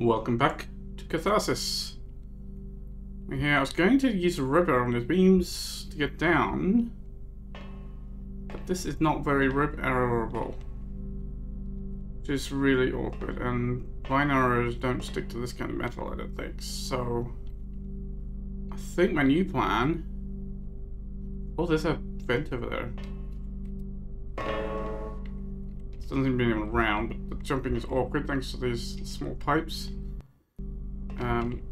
Welcome back to Katharsis. Yeah, I was going to use a rope on these beams to get down, but this is not very rope arrowable. Which is really awkward, and vine arrows don't stick to this kind of metal, I don't think, so... I think my new plan... Oh, there's a vent over there. Doesn't seem to be anyone around, but the jumping is awkward thanks to these small pipes. Um,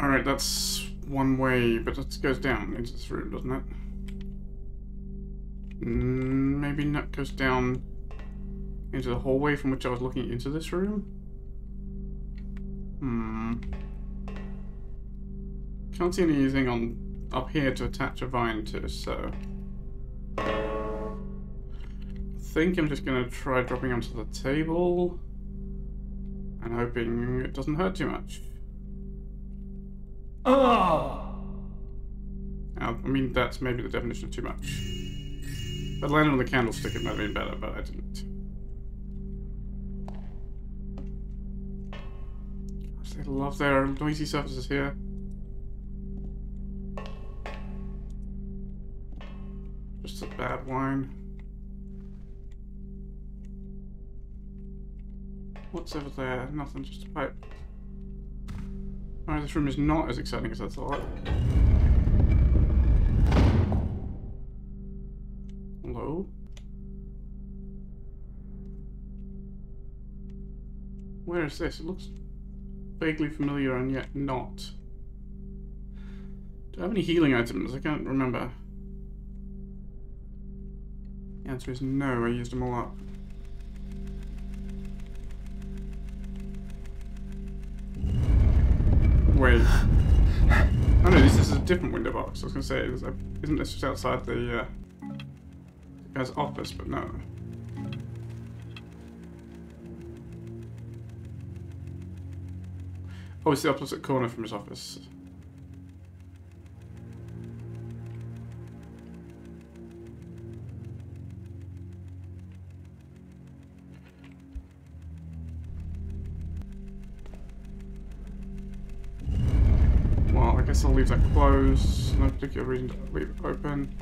Alright, that's one way, but it goes down into this room, doesn't it? Mm, maybe not goes down into the hallway from which I was looking into this room? Hmm. Can't see anything on up here to attach a vine to, so... I think I'm just going to try dropping onto the table and hoping it doesn't hurt too much. Oh! I mean, that's maybe the definition of too much. If I'd landed on the candlestick, it might have been better, but I didn't. Gosh, they love their noisy surfaces here. Just a bad wine. What's over there? Nothing, just a pipe. Alright, this room is not as exciting as I thought. Hello? Where is this? It looks vaguely familiar and yet not. Do I have any healing items? I can't remember. The answer is no, I used them all up. Wait. Oh no, this is a different window box. I was going to say, isn't this just outside the, uh, guy's office, but no. Oh, it's the opposite corner from his office. Leave that closed. No particular reason to leave it open.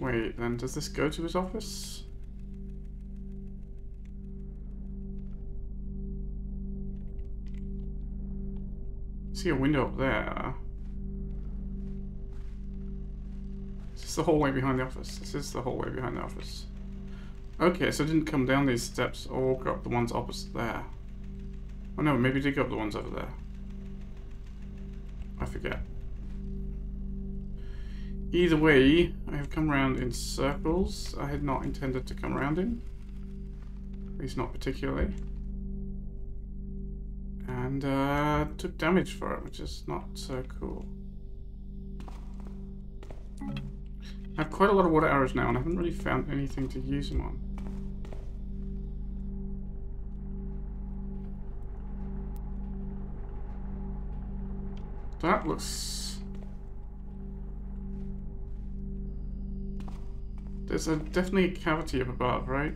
Wait, then does this go to his office? see a window up there. Is this is the hallway behind the office? This is the hallway behind the office. Okay, so I didn't come down these steps or go up the ones opposite there. Oh no, maybe dig up the ones over there. I forget. Either way, I have come around in circles I had not intended to come around in. At least not particularly. And uh, took damage for it, which is not so cool. I have quite a lot of water arrows now and I haven't really found anything to use them on. That looks... There's a definitely a cavity up above, right?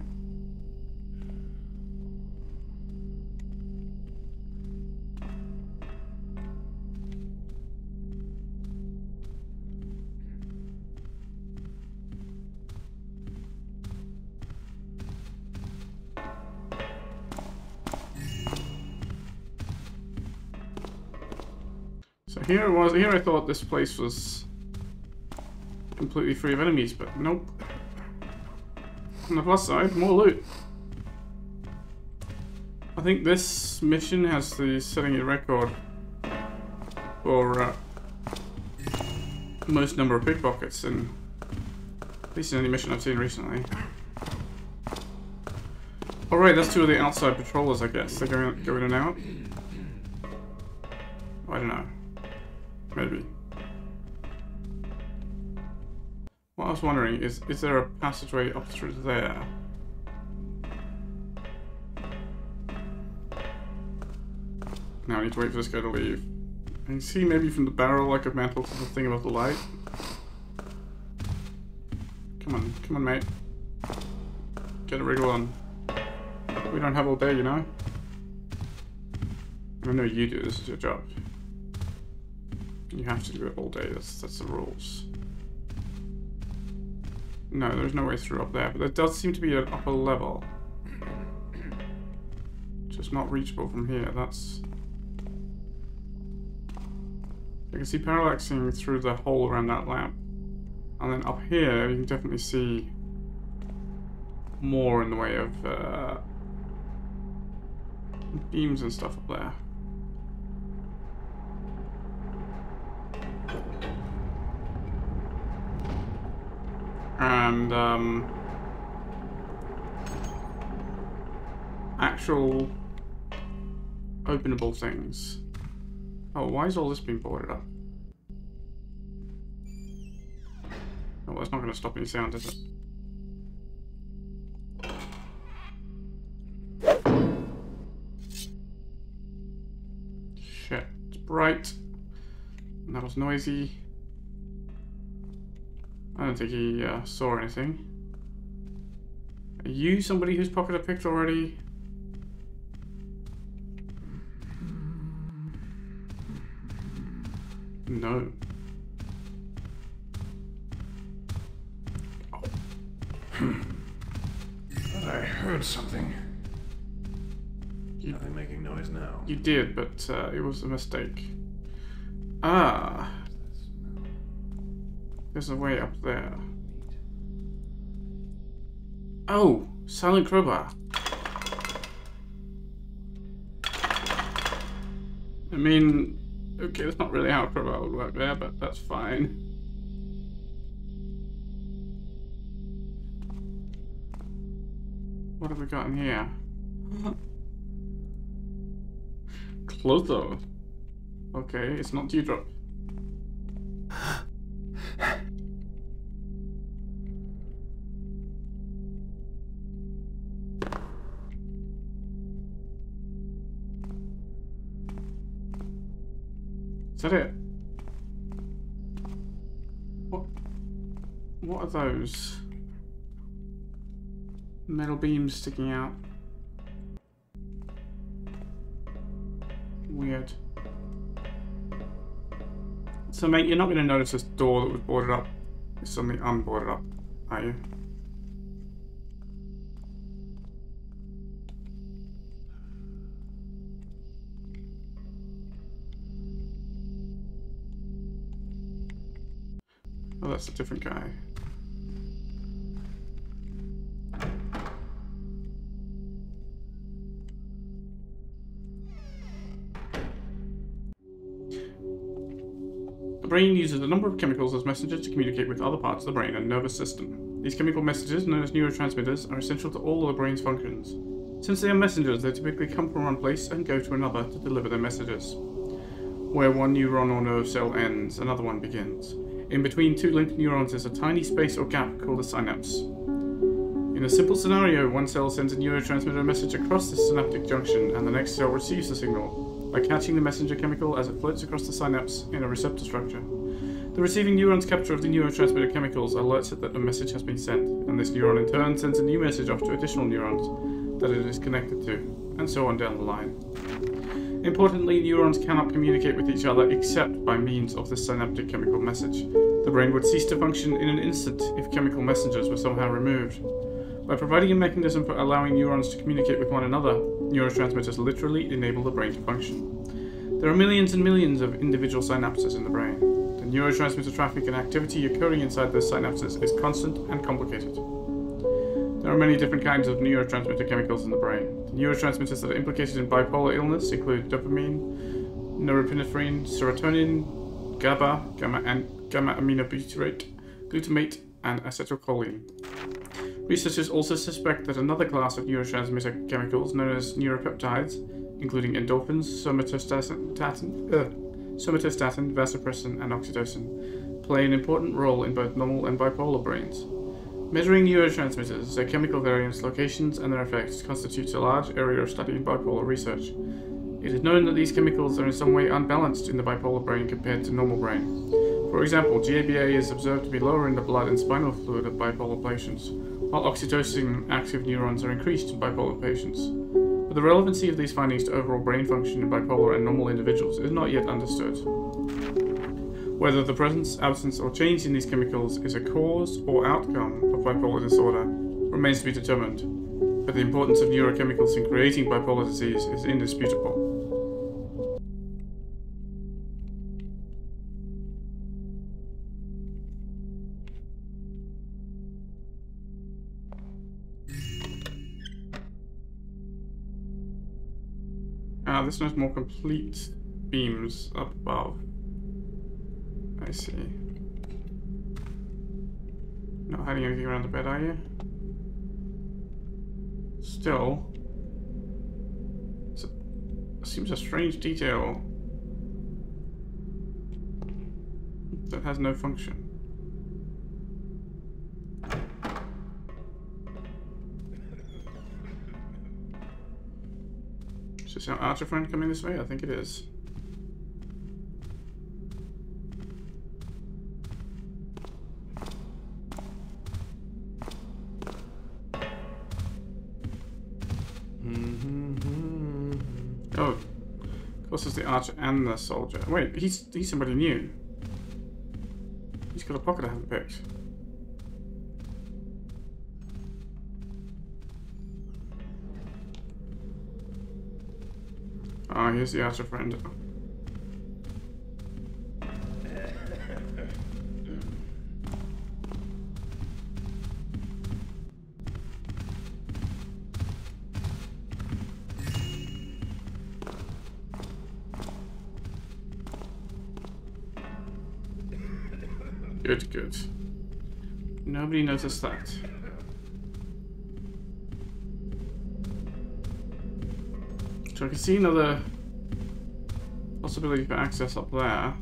Was here I thought this place was completely free of enemies, but nope. On the plus side, more loot. I think this mission has the setting a record for uh, most number of pickpockets in at least in any mission I've seen recently. Alright, that's two of the outside patrollers, I guess. They're going, going in and out. Wondering is, is there a passageway up through there? Now I need to wait for this guy to leave. I can see maybe from the barrel like a mantle to the thing about the light? Come on, come on, mate. Get a wriggle on. We don't have all day, you know? I know you do, this is your job. You have to do it all day, that's, that's the rules. No, there's no way through up there, but there does seem to be an upper level. Just not reachable from here, that's... You can see parallaxing through the hole around that lamp. And then up here, you can definitely see more in the way of uh, beams and stuff up there. And um, actual openable things. Oh, why is all this being boarded up? Oh, that's not going to stop any sound, is it? Shit, it's bright. And that was noisy. I don't think he uh, saw anything. Are you somebody who's pocketed a picture already? No. I heard something. You, Nothing making noise now. you did, but uh, it was a mistake. Ah. There's a way up there. Oh, silent crowbar. I mean, okay, that's not really how a crowbar would work there, but that's fine. What have we got in here? Clotho. Okay, it's not dewdrop. That it? What? What are those? Metal beams sticking out. Weird. So mate, you're not going to notice this door that was boarded up is suddenly unboarded up, are you? Oh, that's a different guy. The brain uses a number of chemicals as messengers to communicate with other parts of the brain and nervous system. These chemical messages, known as neurotransmitters, are essential to all of the brain's functions. Since they are messengers, they typically come from one place and go to another to deliver their messages. Where one neuron or nerve cell ends, another one begins. In between two linked neurons is a tiny space or gap called a synapse. In a simple scenario, one cell sends a neurotransmitter message across the synaptic junction, and the next cell receives the signal by catching the messenger chemical as it floats across the synapse in a receptor structure. The receiving neuron's capture of the neurotransmitter chemicals alerts it that a message has been sent, and this neuron in turn sends a new message off to additional neurons that it is connected to, and so on down the line. Importantly, neurons cannot communicate with each other except by means of the synaptic chemical message. The brain would cease to function in an instant if chemical messengers were somehow removed. By providing a mechanism for allowing neurons to communicate with one another, neurotransmitters literally enable the brain to function. There are millions and millions of individual synapses in the brain. The neurotransmitter traffic and activity occurring inside those synapses is constant and complicated. There are many different kinds of neurotransmitter chemicals in the brain. The neurotransmitters that are implicated in bipolar illness include dopamine, norepinephrine, serotonin, GABA, gamma, and gamma aminobutyrate, glutamate, and acetylcholine. Researchers also suspect that another class of neurotransmitter chemicals, known as neuropeptides, including endorphins, somatostatin, uh, somatostatin, vasopressin, and oxytocin, play an important role in both normal and bipolar brains. Measuring neurotransmitters, their chemical variants, locations, and their effects constitutes a large area of study in bipolar research. It is known that these chemicals are in some way unbalanced in the bipolar brain compared to normal brain. For example, GABA is observed to be lower in the blood and spinal fluid of bipolar patients, while oxytocin active neurons are increased in bipolar patients. But the relevancy of these findings to overall brain function in bipolar and normal individuals is not yet understood. Whether the presence, absence, or change in these chemicals is a cause or outcome of bipolar disorder remains to be determined, but the importance of neurochemicals in creating bipolar disease is indisputable. Ah, this one has more complete beams up above. I see. Not hiding anything around the bed, are you? Still. Seems a strange detail. That has no function. Is this our archer friend coming this way? I think it is. Oh, of course it's the archer and the soldier. Wait, he's he's somebody new. He's got a pocket I haven't picked. Ah, here's the archer friend. Nobody noticed that. So I can see another possibility for access up there.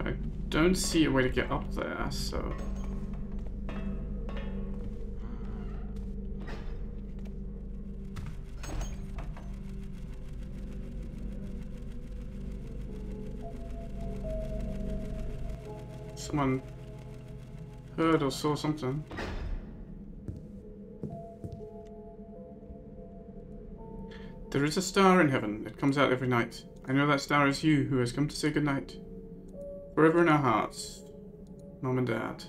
I don't see a way to get up there, so... Someone heard or saw something. There is a star in heaven that comes out every night. I know that star is you who has come to say goodnight. Forever in our hearts, Mom and Dad.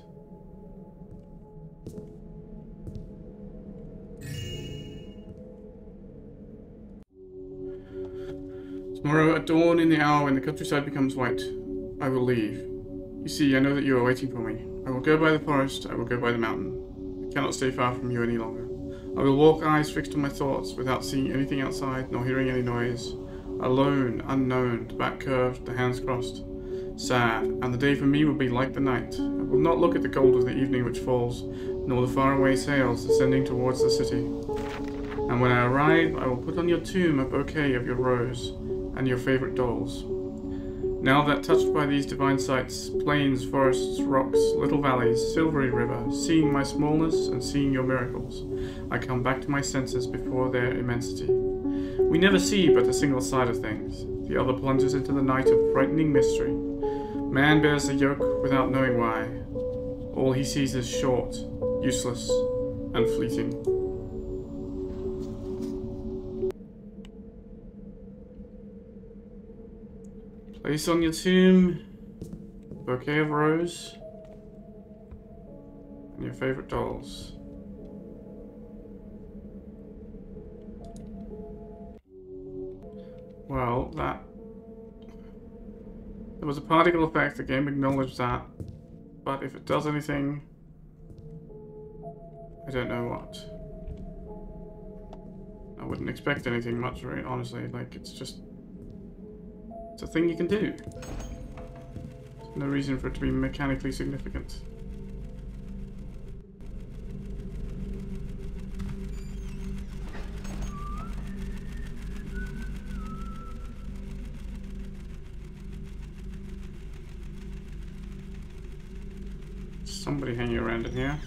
Tomorrow at dawn in the hour when the countryside becomes white, I will leave. You see, I know that you are waiting for me. I will go by the forest, I will go by the mountain. I cannot stay far from you any longer. I will walk eyes fixed on my thoughts without seeing anything outside nor hearing any noise. Alone, unknown, the back curved, the hands crossed. Sad, and the day for me will be like the night. I will not look at the gold of the evening which falls, nor the faraway sails ascending towards the city. And when I arrive, I will put on your tomb a bouquet of your rose and your favorite dolls. Now that touched by these divine sights, plains, forests, rocks, little valleys, silvery river, seeing my smallness and seeing your miracles, I come back to my senses before their immensity. We never see but a single side of things. The other plunges into the night of frightening mystery. Man bears the yoke without knowing why. All he sees is short, useless, and fleeting. Place on your tomb bouquet of rose and your favorite dolls. Well, that... There was a particle effect, the game acknowledged that. But if it does anything... I don't know what. I wouldn't expect anything much? Honestly, like, it's just... It's a thing you can do. No reason for it to be mechanically significant. Somebody hanging around in here.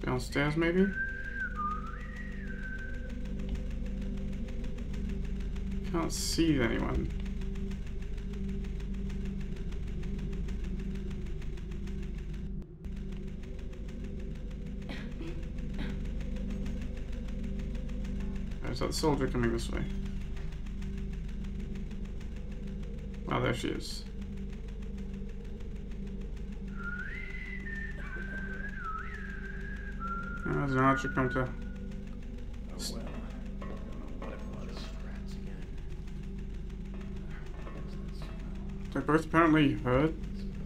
Downstairs, maybe? I can't see anyone. Is that soldier coming this way? Oh, there she is. Oh, there's an archer come to. Both apparently heard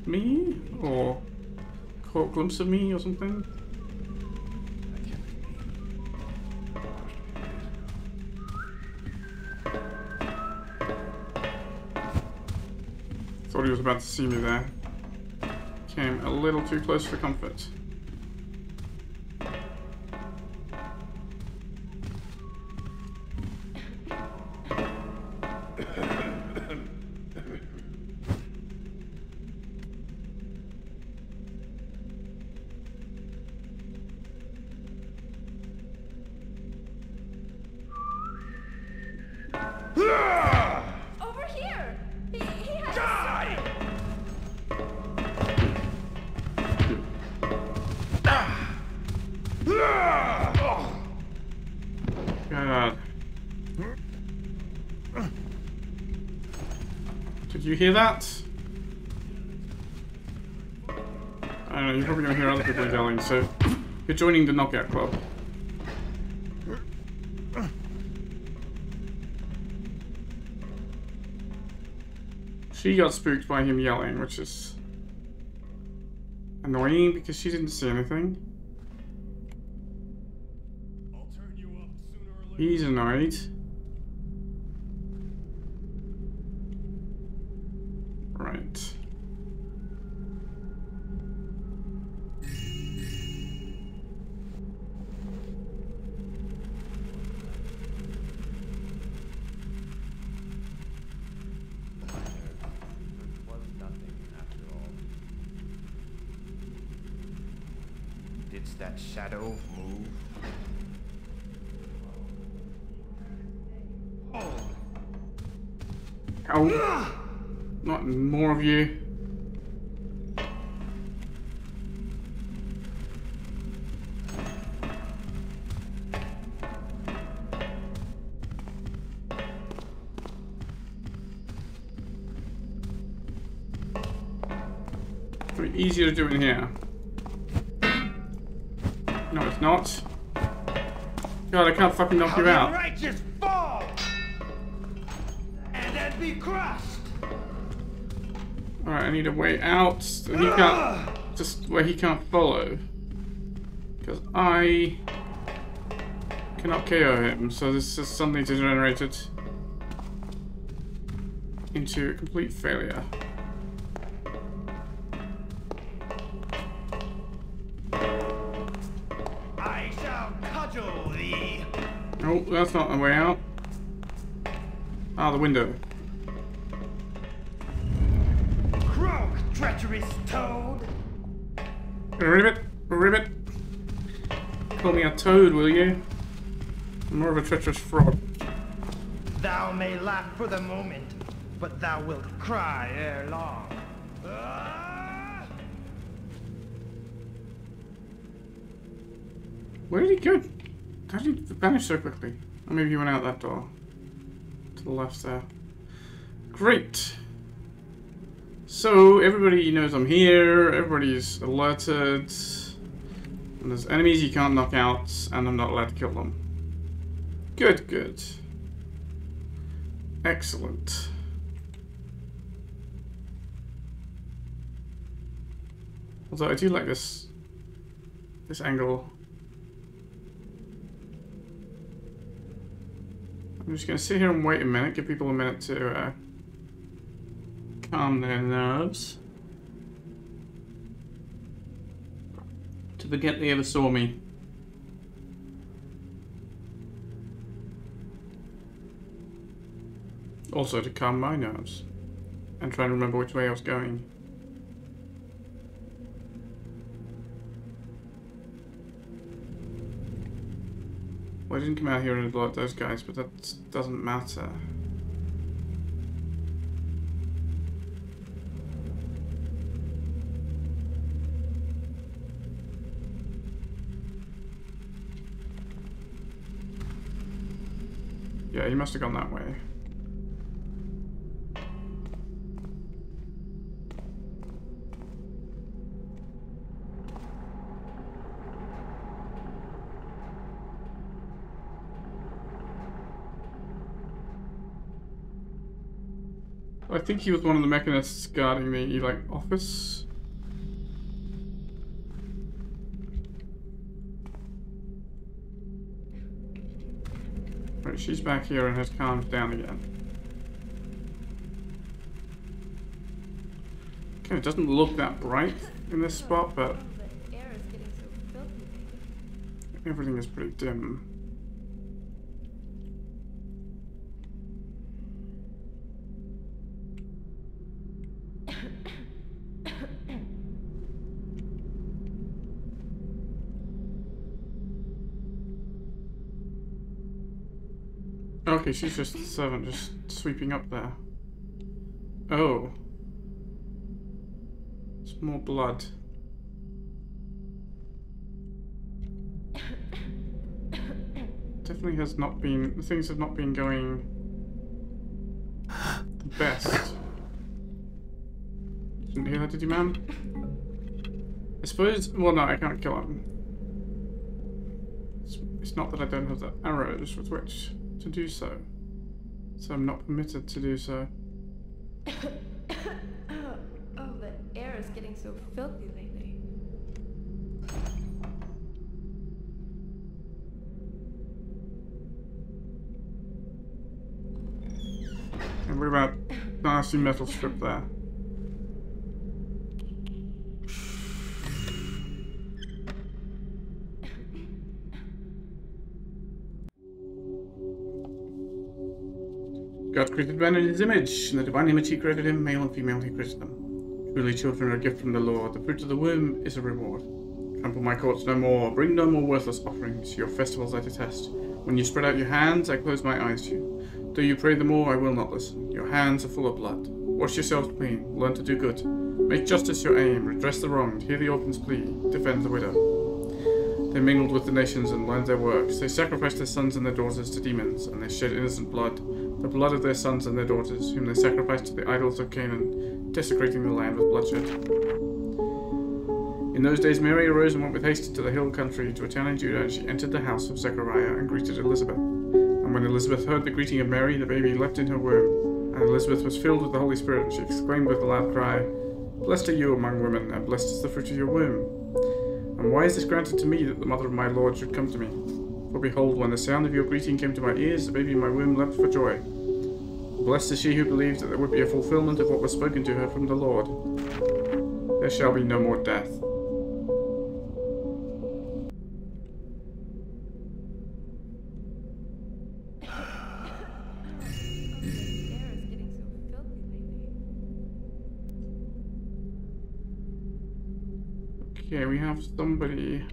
me? Or caught a glimpse of me or something? Thought he was about to see me there. Came a little too close for comfort. Hear that? I don't know, you're probably gonna hear other people yelling, so you're joining the knockout club. She got spooked by him yelling, which is annoying because she didn't see anything. I'll turn you up sooner or later. He's annoyed. Shadow move? Oh. Not more of you. Easier to do in here. No, not. God, I can't fucking knock you out. Righteous fall! And then be crushed! Alright, I need a way out he can't just where he can't follow. Because I cannot KO him, so this is suddenly degenerated into a complete failure. That's not the way out. Ah, the window. Croak, treacherous toad! Ribbit, ribbit. Call me a toad, will you? I'm more of a treacherous frog. Thou may laugh for the moment, but thou wilt cry ere long. Ah! Where did he go? How did he vanish so quickly? Maybe he went out that door. To the left there. Great. So, everybody knows I'm here, everybody's alerted. And there's enemies you can't knock out, and I'm not allowed to kill them. Good, good. Excellent. Although I do like this this angle. I'm just gonna sit here and wait a minute, give people a minute to uh, calm their nerves. To forget they ever saw me. Also to calm my nerves. And try and remember which way I was going. I didn't come out here and blow those guys, but that doesn't matter. Yeah, he must have gone that way. Think he was one of the mechanists guarding the, like, office. Right, she's back here and has calmed down again. Okay, it doesn't look that bright in this spot, but the air is getting so filthy lately. everything is pretty dim. Okay, she's just the servant, just sweeping up there. Oh. It's more blood. Definitely has not been, things have not been going the best. Didn't hear that, did you, man? I suppose, well no, I can't kill him. It's, it's not that I don't have the arrows with which to do so. So I'm not permitted to do so. oh, the air is getting so filthy lately. And what about nasty metal strip there? God created man in his image. In the divine image he created him, male and female he created them. Truly children are a gift from the Lord. The fruit of the womb is a reward. Trample my courts no more. Bring no more worthless offerings. Your festivals I detest. When you spread out your hands, I close my eyes to you. Though you pray the more, I will not listen. Your hands are full of blood. Wash yourselves clean. Learn to do good. Make justice your aim. Redress the wronged. Hear the orphan's plea. Defend the widow. They mingled with the nations and learned their works. They sacrificed their sons and their daughters to demons, and they shed innocent blood, the blood of their sons and their daughters, whom they sacrificed to the idols of Canaan, desecrating the land with bloodshed. In those days Mary arose and went with haste into the hill country to a town in Judah, and she entered the house of Zechariah and greeted Elizabeth. And when Elizabeth heard the greeting of Mary, the baby leapt in her womb, and Elizabeth was filled with the Holy Spirit, and she exclaimed with a loud cry, Blessed are you among women, and blessed is the fruit of your womb. And why is this granted to me that the mother of my Lord should come to me? For behold, when the sound of your greeting came to my ears, the baby in my womb leapt for joy. Blessed is she who believed that there would be a fulfillment of what was spoken to her from the Lord. There shall be no more death. Okay, we have somebody.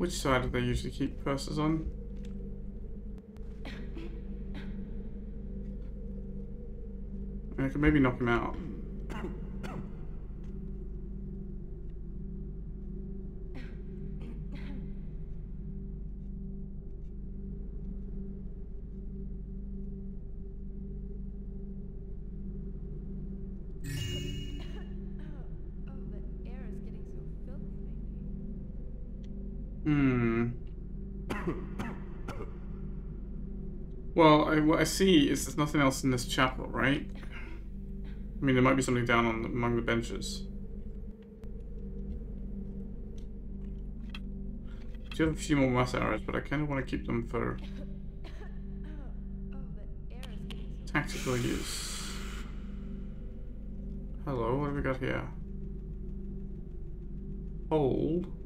Which side do they usually keep purses on? I could maybe knock him out. Well, I, what I see is there's nothing else in this chapel, right? I mean, there might be something down on among the benches. I do have a few more moss arrows, but I kind of want to keep them for tactical use. Hello, what have we got here? Hold.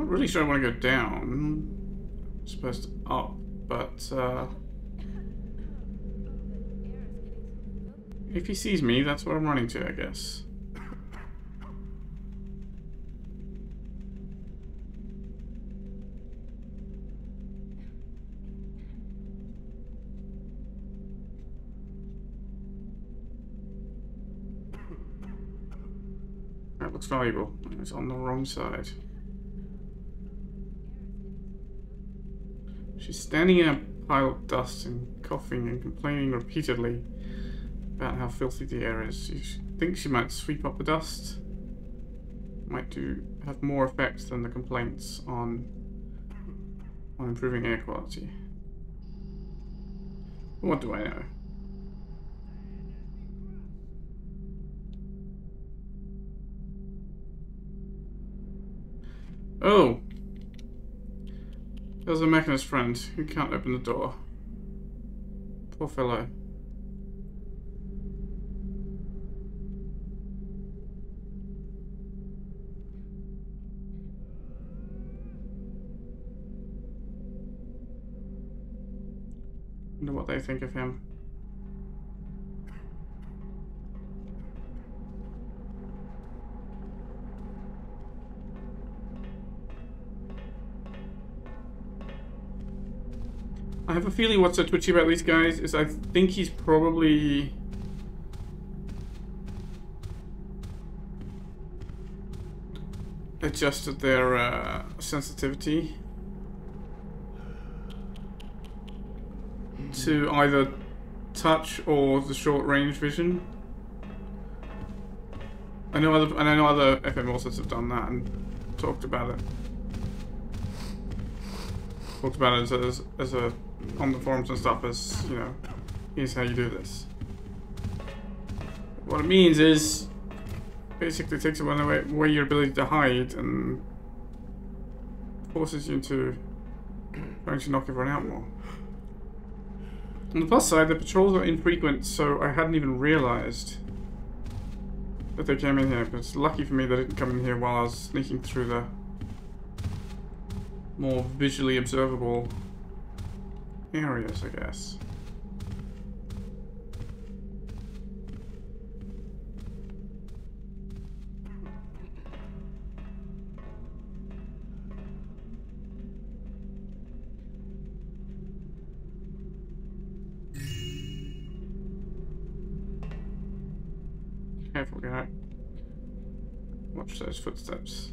Not really sure I want to go down. I'm supposed to up. but uh, if he sees me, that's what I'm running to, I guess. That looks valuable. It's on the wrong side. She's standing in a pile of dust and coughing and complaining repeatedly about how filthy the air is. She thinks she might sweep up the dust. Might do have more effect than the complaints on on improving air quality. What do I know? Oh! There's a mechanist friend who can't open the door. Poor fellow. Wonder what they think of him. Have a feeling what's so twitchy about these guys is I think he's probably... adjusted their uh, sensitivity to either touch or the short range vision. I know other and I know other FM authors have done that and talked about it. Talked about it as as a on the forums and stuff is, you know, here's how you do this. What it means is basically takes away, away your ability to hide and forces you to trying to knock everyone out more. On the plus side, the patrols are infrequent, so I hadn't even realized that they came in here. But it's lucky for me they didn't come in here while I was sneaking through the more visually observable areas, I guess. Careful, guy. Watch those footsteps.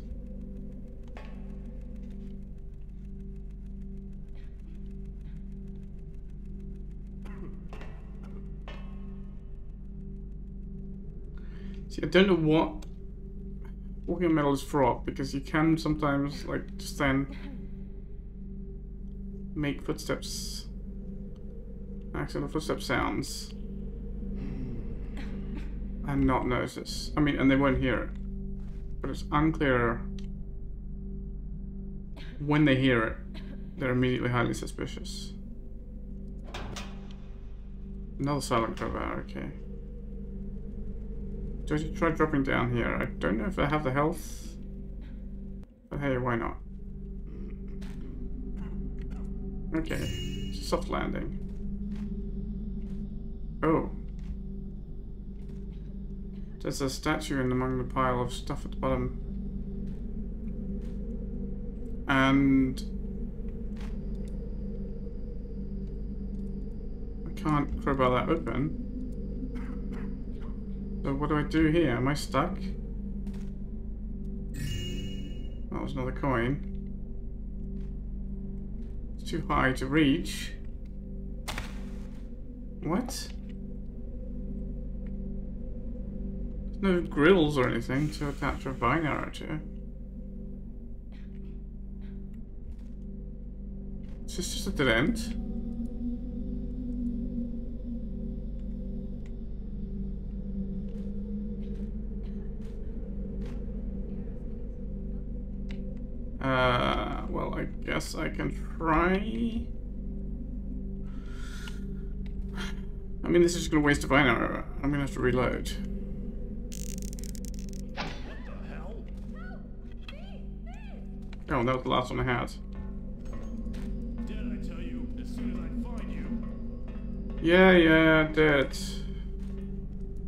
I don't know what walking metal is for, because you can sometimes like just then make footsteps accidental footstep sounds and not notice. I mean, and they won't hear it. But it's unclear when they hear it, they're immediately highly suspicious. Another silent crowbar, okay. Do I try dropping down here? I don't know if I have the health. But hey, why not? Okay, soft landing. Oh. There's a statue in among the pile of stuff at the bottom. And... I can't crowbar that open. So what do I do here? Am I stuck? That was another coin. It's too high to reach. What? There's no grills or anything to attach a vine arrow to. Is this just a dead end? Guess I can try. I mean, this is just gonna waste a vine arrow. I'm gonna have to reload. Oh, that was the last one I had. I tell you? As soon Yeah, yeah, dead.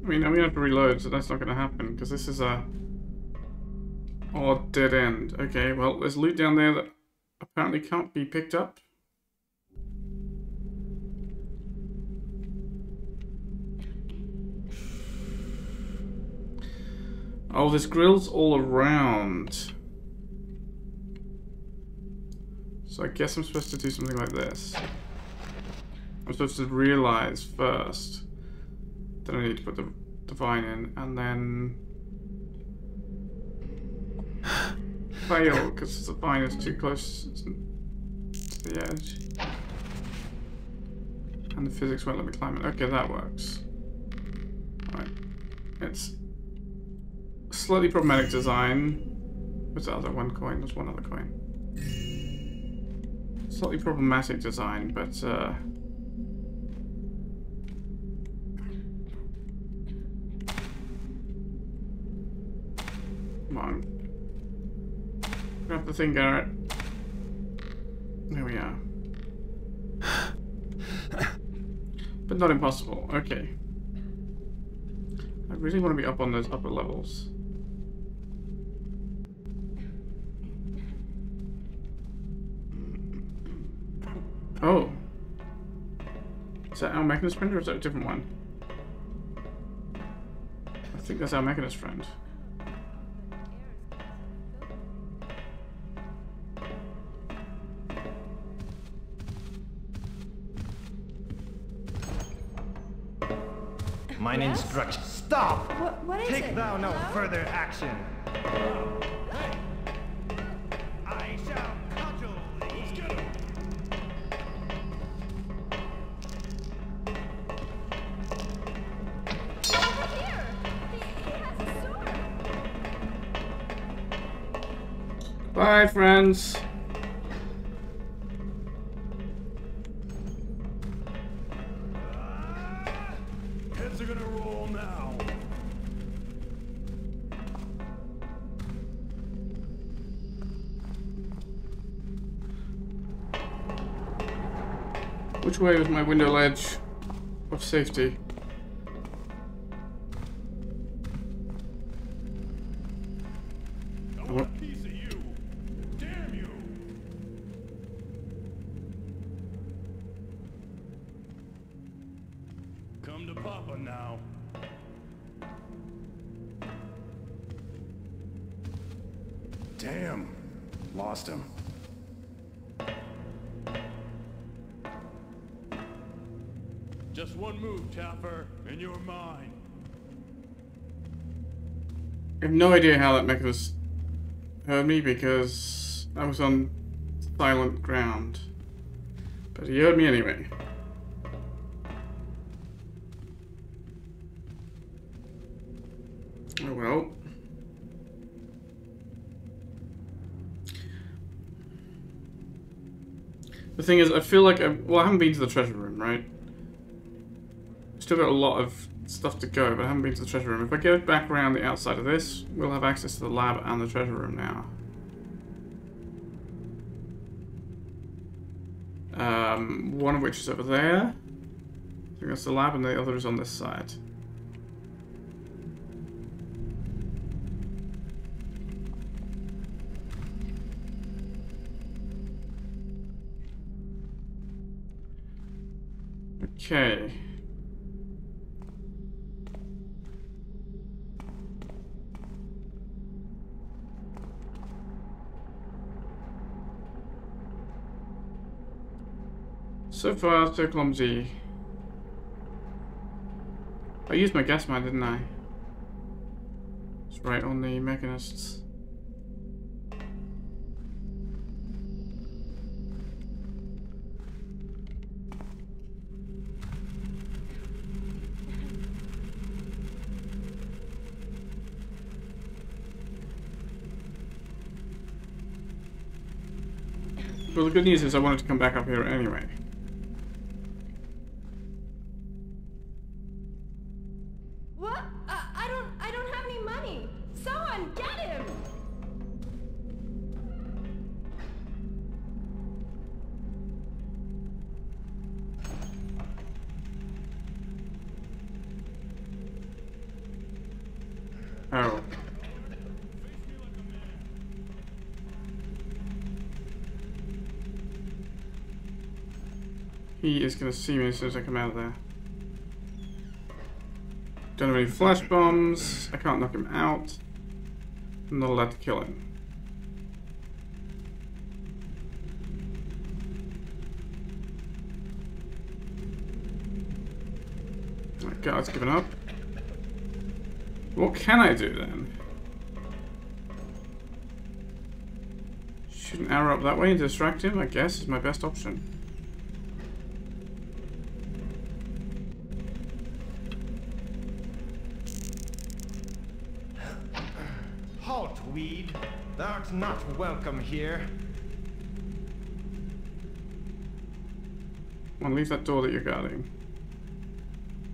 I mean, I'm gonna have to reload, so that's not gonna happen, because this is a odd dead end. Okay, well, there's loot down there that apparently can't be picked up. Oh, there's grills all around. So I guess I'm supposed to do something like this. I'm supposed to realize first that I need to put the, the vine in, and then fail because the vine is too close to the edge. And the physics won't let me climb it. Okay, that works. Right. It's slightly problematic design. What's the other one coin? There's one other coin. Slightly problematic design, but uh, the thing, Garrett. There we are. but not impossible. Okay. I really want to be up on those upper levels. Oh. Is that our Mechanist friend or is that a different one? I think that's our Mechanist friend. Mine Yes? instructions. Stop! What, what is Take it? thou no Hello? further action. I shall cudgel thee. Bye, friends. Which way was my window ledge of safety? No idea how that mechanist heard me because I was on silent ground. But he heard me anyway. Oh well. The thing is, I feel like I well, I haven't been to the treasure room, right? Still got a lot of stuff to go, but I haven't been to the treasure room. If I go back around the outside of this, we'll have access to the lab and the treasure room now. Um, one of which is over there. I think that's the lab, and the other is on this side. Okay. So far, so clumsy. I used my gas mine, didn't I? It's right on the mechanists. Well, the good news is I wanted to come back up here anyway. To see me as soon as I come out of there. Don't have any flash bombs. I can't knock him out. I'm not allowed to kill him. My guard's given up. What can I do then? Shoot an arrow up that way and distract him, I guess, is my best option. Not welcome here. On, leave that door that you're guarding.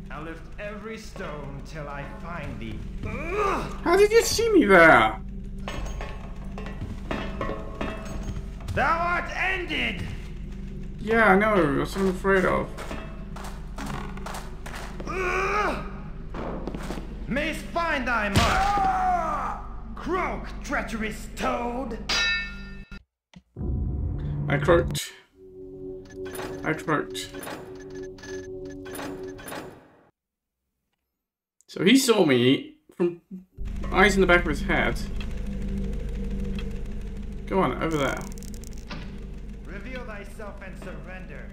I'll lift every stone till I find thee. How did you see me there? Thou art ended! Yeah, I know. That's what I'm afraid of. Ugh! Mayst find thy mark! Croak, treacherous toad! I croaked. I croaked. So he saw me from eyes in the back of his head. Go on, over there. Reveal thyself and surrender.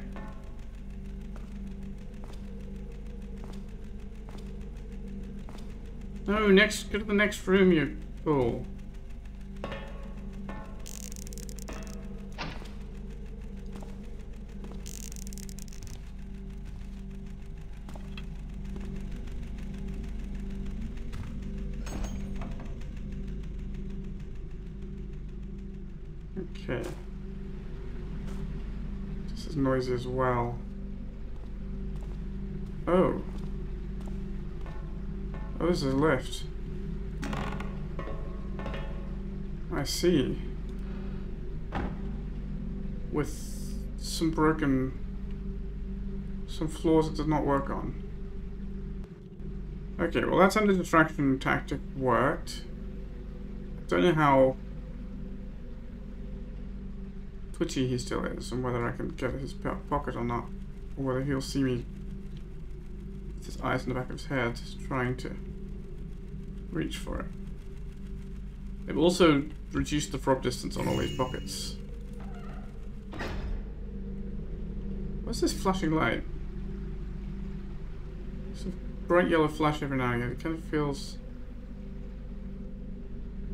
No, next, go to the next room, you fool. Okay. This is noisy as well. Oh. Oh, this is a I see. With some broken... Some floors it did not work on. Okay, well that's the distraction tactic worked. Don't know how twitchy he still is and whether I can get his po- pocket or not. Or whether he'll see me with his eyes in the back of his head trying to reach for it. They've also reduce the frob distance on all these pockets. What's this flashing light? It's a bright yellow flash every now and again. It kind of feels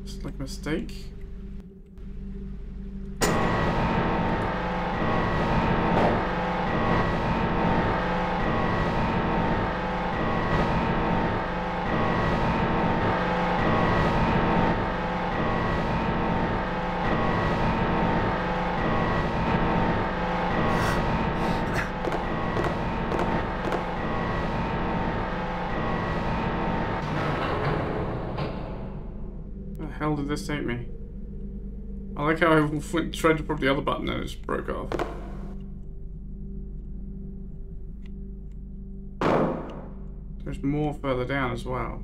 it's like a mistake. Where the hell this take me? I like how I went, tried to press the other button and it just broke off. There's more further down as well.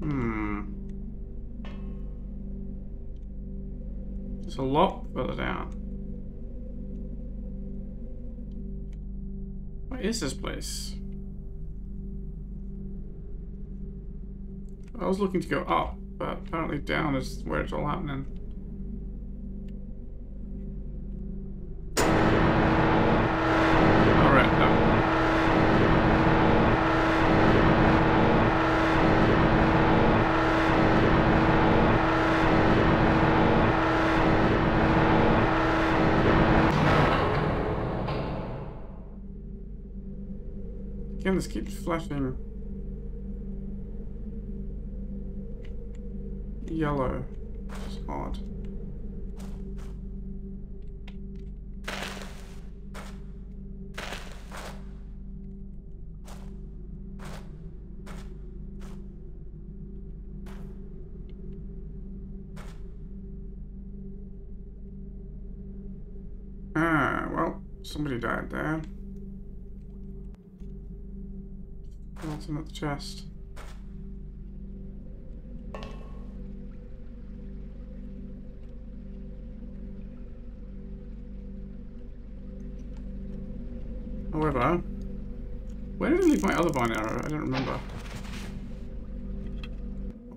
Hmm. There's a lot further down. What is this place? I was looking to go up, but apparently down is where it's all happening. Again, this keeps flashing yellow. It's odd. Ah, well, somebody died there. What's in the chest? Where did I leave my other vine arrow? I don't remember.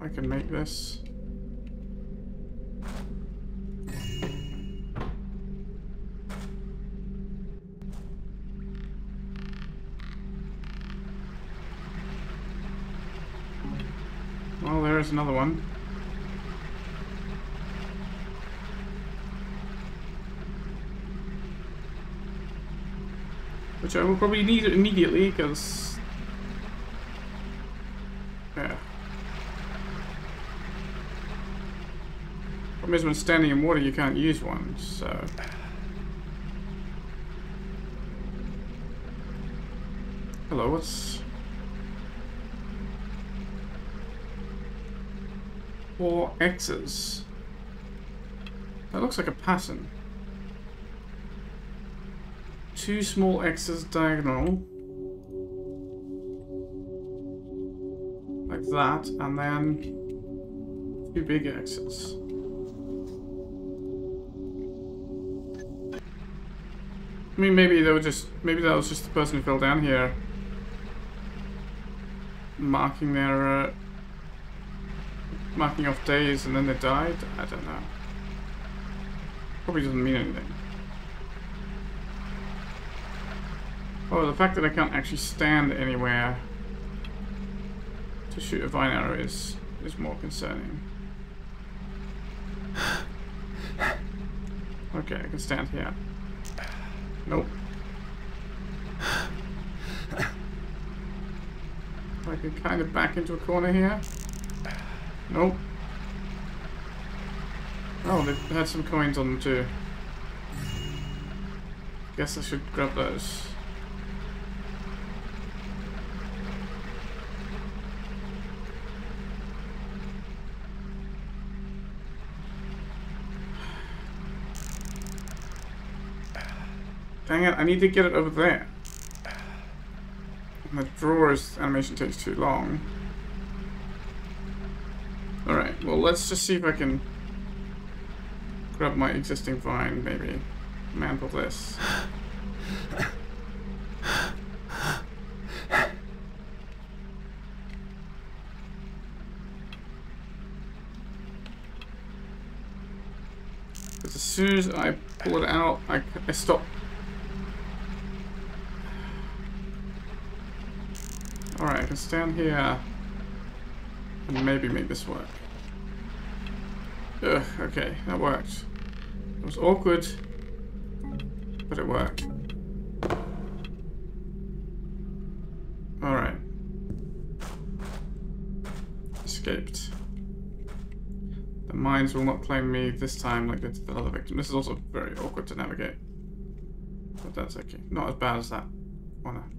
I can make this. Well, there's another one. Which I will probably need immediately, because... Yeah. Is when standing in water you can't use one, so... Hello, what's... Four X's. That looks like a pattern. Two small X's diagonal. Like that, and then two big X's. I mean, maybe they were just, maybe that was just the person who fell down here marking their, uh, marking off days and then they died? I don't know. Probably doesn't mean anything. Oh, the fact that I can't actually stand anywhere to shoot a vine arrow is, is more concerning. Okay, I can stand here. Nope. I can kind of back into a corner here. Nope. Oh, they had some coins on them too. Guess I should grab those. Dang it, I need to get it over there. The drawers animation takes too long. Alright, well let's just see if I can grab my existing vine, maybe. Mantle this. Because as soon as I pull it out, I, I stop Alright, I can stand here and maybe make this work. Ugh, okay, that worked. It was awkward, but it worked. Alright. Escaped. The mines will not claim me this time like they did the other victim. This is also very awkward to navigate. But that's okay. Not as bad as that one.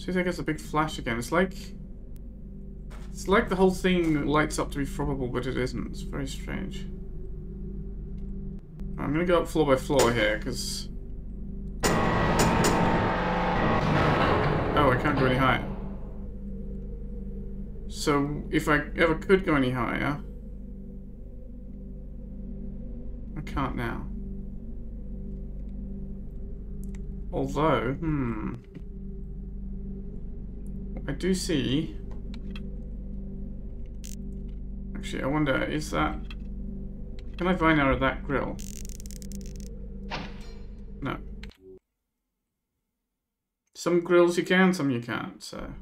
See if I a big flash again. It's like... It's like the whole thing lights up to be frobable, but it isn't. It's very strange. I'm gonna go up floor by floor here, because... Oh, I can't go any higher. So, if I ever could go any higher... I can't now. Although, hmm... I do see... Actually, I wonder, is that... Can I vine arrow that grill? No. Some grills you can, some you can't, so...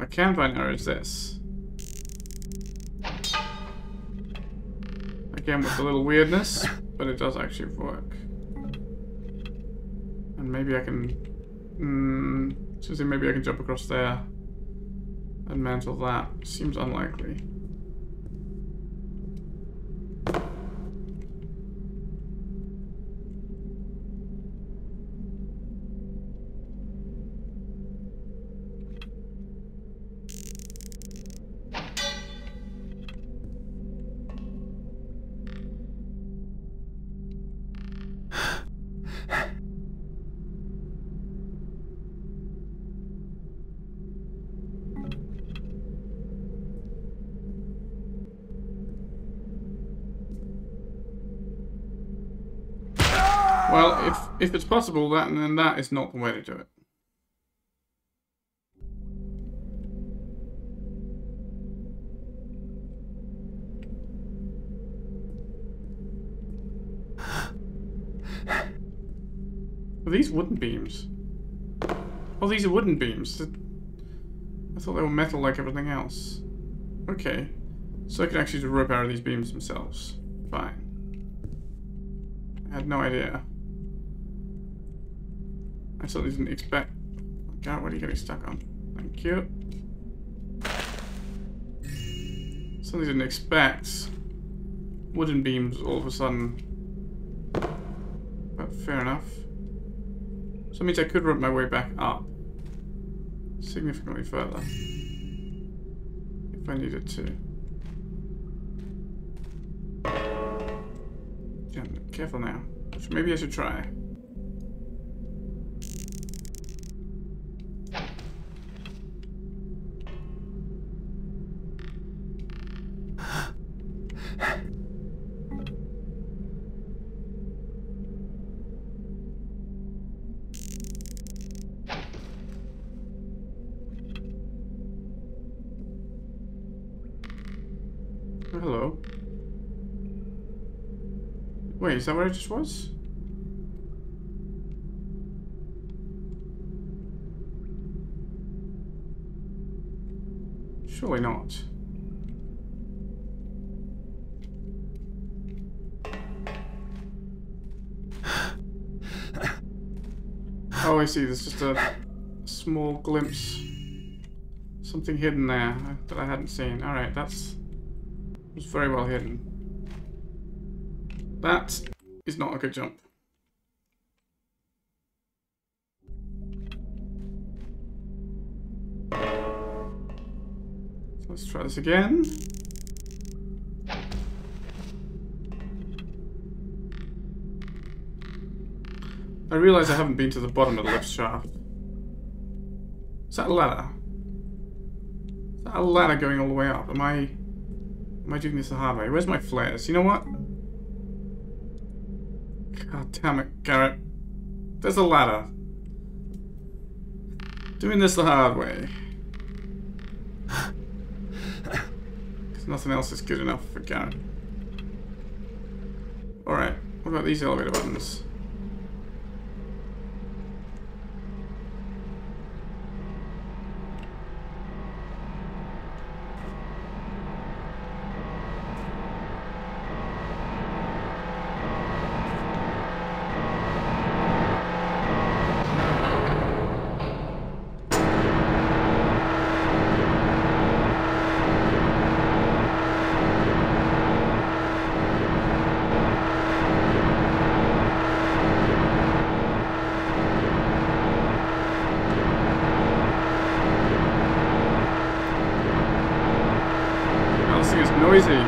I can vine arrow this. Again, with a little weirdness, but it does actually work. And maybe I can... Mm, so maybe I can jump across there and mantle that. Seems unlikely. Possible, that and then that is not the way to do it. Are these wooden beams? Oh, these are wooden beams. I thought they were metal like everything else. Okay. So I can actually just rip out of these beams themselves. Fine. I had no idea. I certainly didn't expect... God, what are you getting stuck on? Thank you. Certainly didn't expect wooden beams all of a sudden. But fair enough. So that means I could rip my way back up. Significantly further. If I needed to. Yeah, Careful now. Maybe I should try. Is that where it just was? Surely not. Oh, I see. There's just a small glimpse. Something hidden there that I hadn't seen. Alright, that's... was very well hidden. That is not a good jump. So let's try this again. I realise I haven't been to the bottom of the lift shaft. Is that a ladder? Is that a ladder going all the way up? Am I... Am I doing this the hard way? Where's my flares? You know what? Damn it, Garrett. There's a ladder. Doing this the hard way. Because nothing else is good enough for Garrett. Alright, what about these elevator buttons? Oh, this thing is noisy.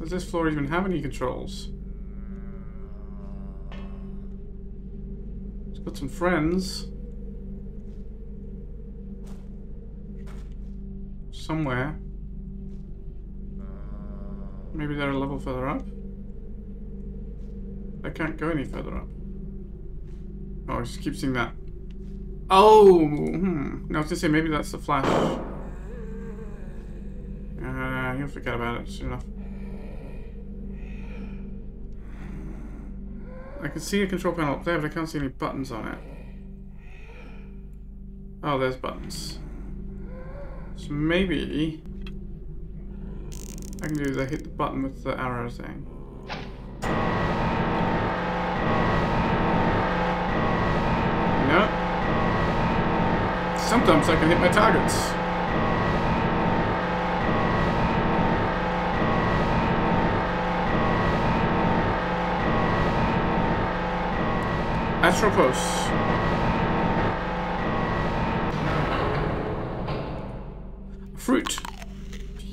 Does this floor even have any controls? Got some friends. Somewhere. Maybe they're a level further up? I can't go any further up. Oh, I just keep seeing that. Oh, hmm. I was gonna say maybe that's the flash. Uh, you'll forget about it soon enough. I can see a control panel up there, but I can't see any buttons on it. Oh, there's buttons. So maybe I can do I hit the button with the arrow thing. No. Sometimes I can hit my targets. Astropos. Fruit.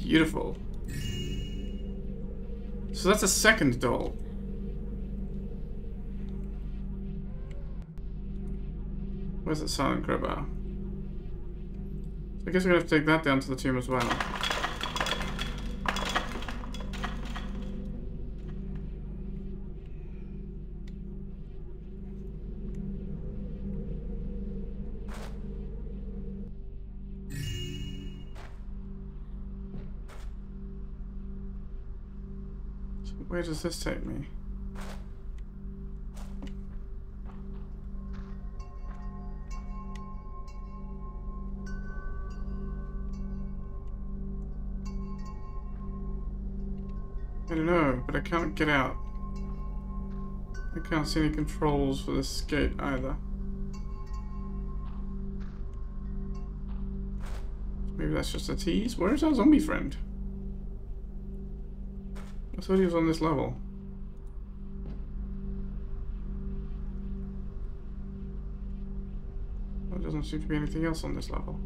Beautiful. So that's a second doll. Where's that silent crowbar? I guess we're gonna have to take that down to the tomb as well. Does this take me? I don't know, but I can't get out. I can't see any controls for this gate either. Maybe that's just a tease? Where's our zombie friend? I thought he was on this level. There doesn't seem to be anything else on this level.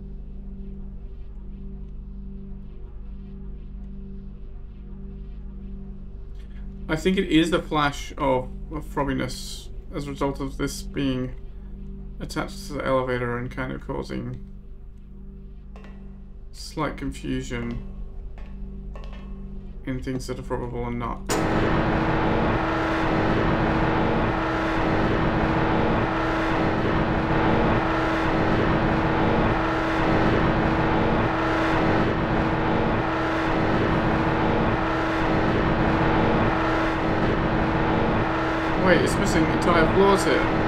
I think it is the flash of, of as a result of this being attached to the elevator and kind of causing slight confusion in things that are frobable and not. Wait, it's missing entire floors here.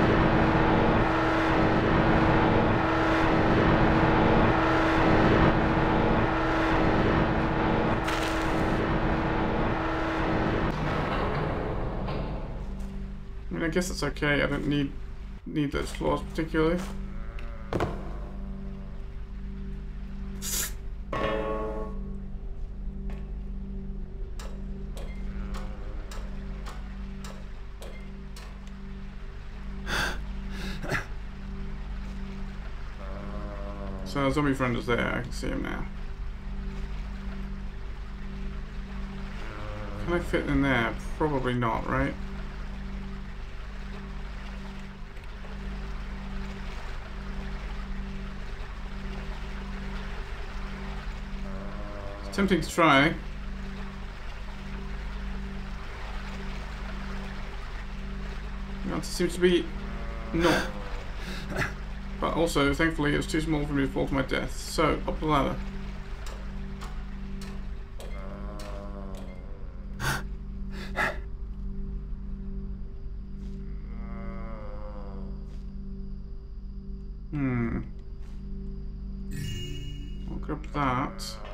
Guess it's okay. I don't need need those floors particularly. So zombie friend is there. I can see him now. Can I fit in there? Probably not, right? Tempting to try. The answer seems to be no. But also, thankfully, it's too small for me to fall to my death. So, up the ladder. Hmm. I'll grab that.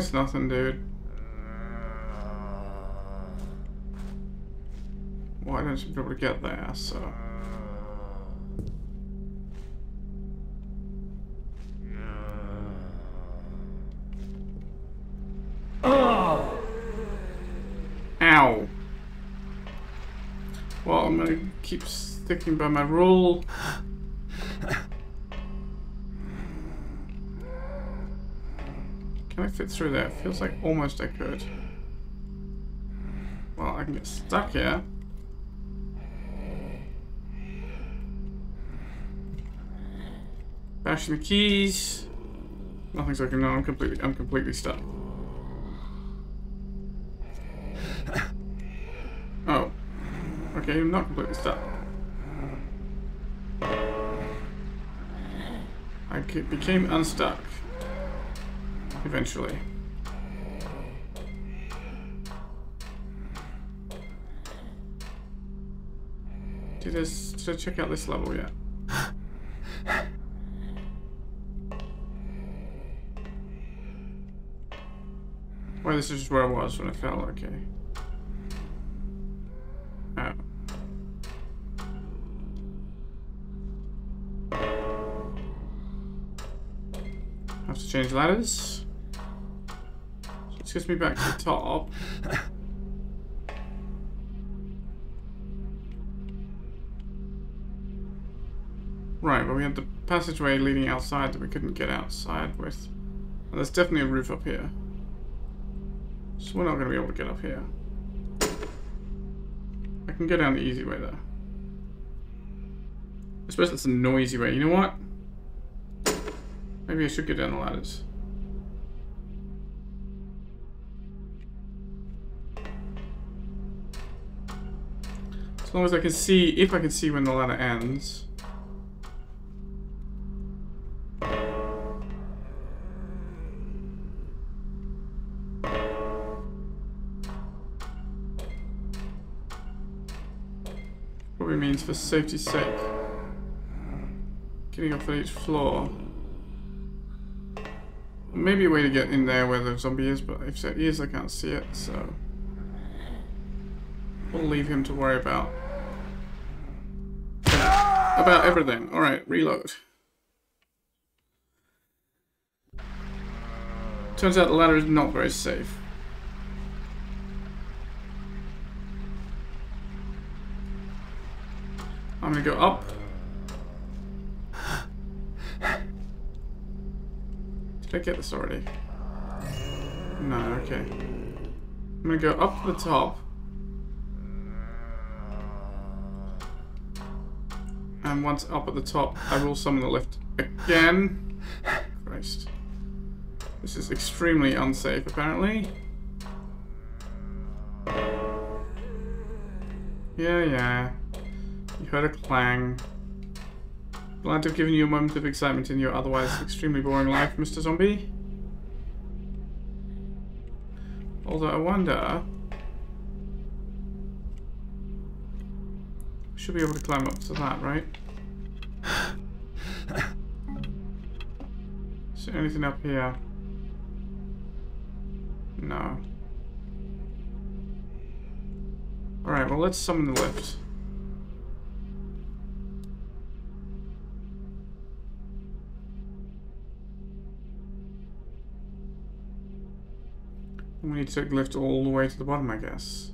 It's nothing, dude. I don't be able to get there, so... Ow! Well, I'm gonna keep sticking by my rule. Fit through there? Feels like almost I could. Well, I can get stuck here. Bashing the keys. Nothing's working. No, I'm completely, I'm completely stuck. Oh. Okay, I'm not completely stuck. I became unstuck. Eventually. Did I, s- did I check out this level yet? Well, this is where I was when I fell, okay. Have to change ladders. This gets me back to the top. Right, but we had the passageway leading outside that we couldn't get outside with. And there's definitely a roof up here. So we're not going to be able to get up here. I can go down the easy way though. I suppose that's a noisy way. You know what? Maybe I should get down the ladders. As long as I can see, if I can see when the ladder ends. Probably means for safety's sake. Getting up on each floor. Maybe a way to get in there where the zombie is, but if there is, I can't see it, so... We'll leave him to worry about. About everything. Alright, reload. Turns out the ladder is not very safe. I'm gonna go up. Did I get this already? No, okay. I'm gonna go up to the top. And once up at the top, I will summon the lift again. Christ. This is extremely unsafe, apparently. Yeah, yeah. You heard a clang. Glad to have given you a moment of excitement in your otherwise extremely boring life, Mr. Zombie. Although I wonder... Should be able to climb up to that, right? Is there anything up here? No. Alright, well let's summon the lift. We need to lift all the way to the bottom, I guess.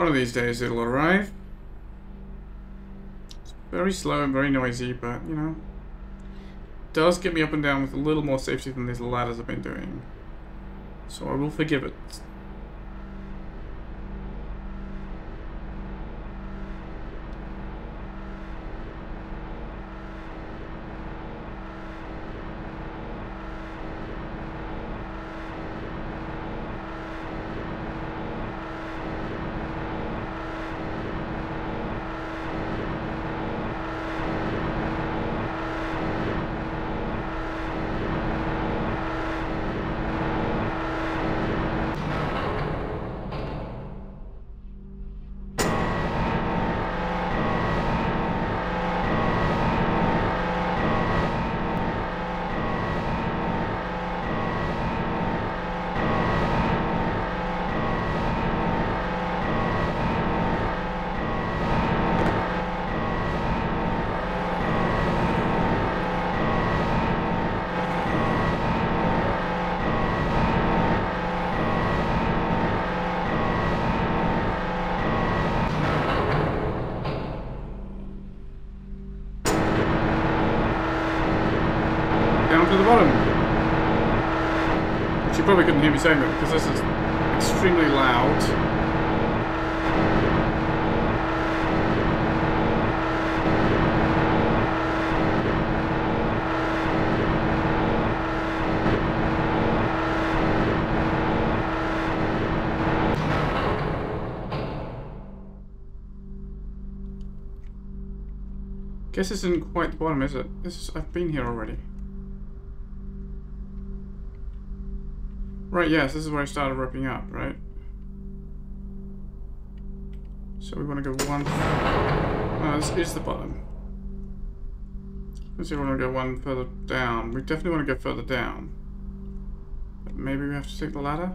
One of these days it'll arrive. It's very slow and very noisy, but, you know, does get me up and down with a little more safety than these ladders I've been doing. So I will forgive it. Down to the bottom. Couldn't hear me saying that because this is extremely loud. Guess this isn't quite the bottom, is it? This is, I've been here already. Yes, this is where I started ripping up, right? So we want to go one... Oh, this is the bottom. Let's see if we want to go one further down. We definitely want to go further down. But maybe we have to take the ladder?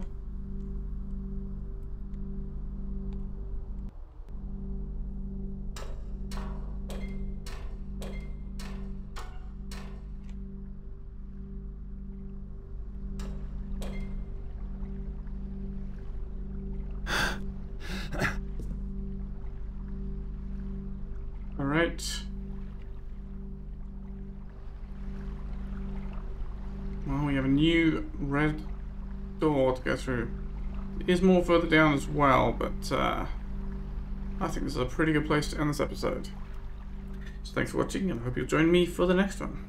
Go through. It is more further down as well, but uh, I think this is a pretty good place to end this episode. So thanks for watching, and I hope you'll join me for the next one.